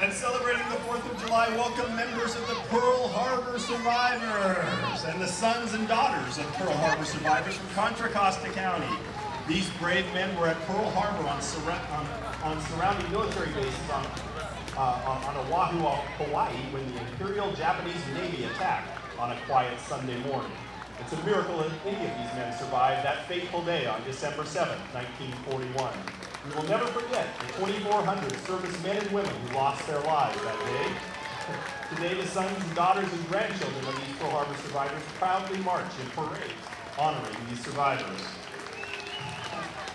And celebrating the 4th of July, welcome members of the Pearl Harbor Survivors and the sons and daughters of Pearl Harbor survivors from Contra Costa County. These brave men were at Pearl Harbor on, on, on surrounding military bases on, uh, on, on Oahu, Hawaii, when the Imperial Japanese Navy attacked on a quiet Sunday morning. It's a miracle that any of these men survived that fateful day on December 7, 1941. We will never forget the 2,400 servicemen and women who lost their lives that day. Today, the sons and daughters and grandchildren of these Pearl Harbor survivors proudly march in parades honoring these survivors.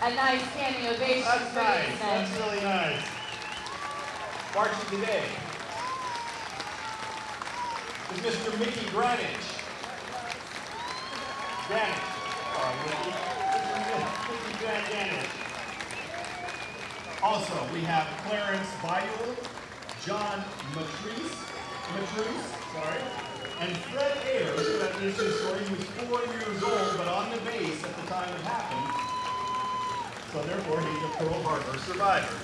A nice standing ovation That's nice. That's really nice. Marching today is Mr. Mickey Greenwich. Greenwich. Sorry, Mickey. Mr. Mickey Greenwich. Also, we have Clarence Byal, John Matrice, Matrice, sorry, and Fred Ayers, who had an story. He was four years old, but on the base at the time it happened. So therefore, he's a Pearl Harbor survivor.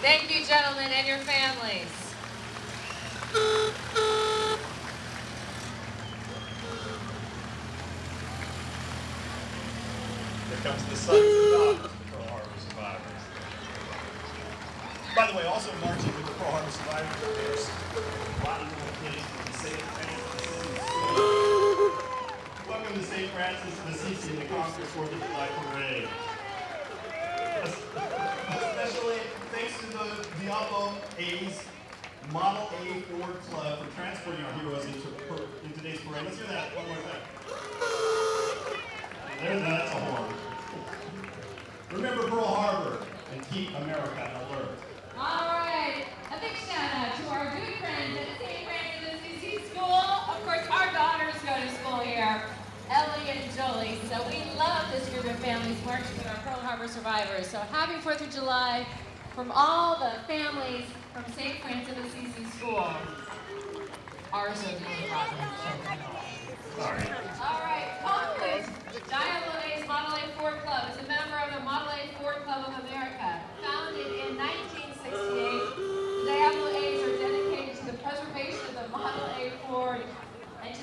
Thank you, gentlemen, and your families. Here comes the sons and daughters of Pearl Harbor survivors. By the way, also marching with the Pearl Harbor survivors, there's a lot of little kids from St. Francis Welcome to St. Francis of Assisi and the Concord 4th of July Parade. Especially thanks to the Diablo A's Model A Ford Club for transporting our heroes into, in today's parade. Let's hear that one more time. There's that's a horn. Remember Pearl Harbor and keep America families marching with our Pearl Harbor survivors. So happy 4th of July from all the families from St. Francis Assisi School. Ours are the Rotten Sorry. All right, Diablo A's Model A Ford Club is a member of the Model A Ford Club of America, founded in 1968